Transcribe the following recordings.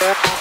Thank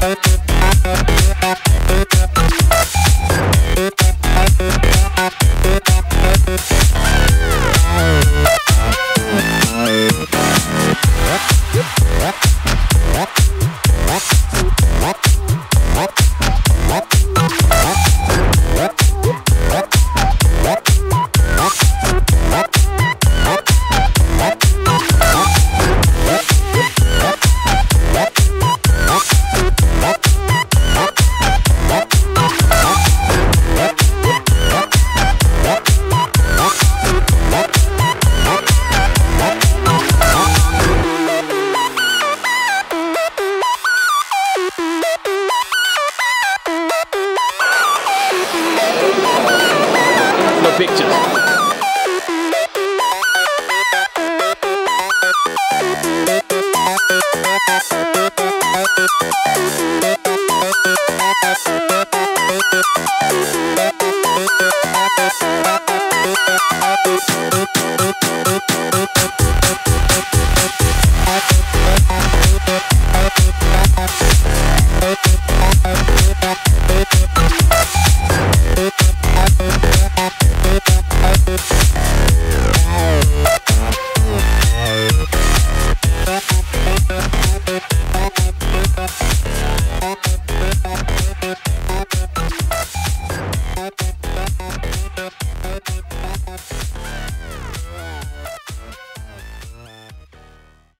Thank pictures. Thank you.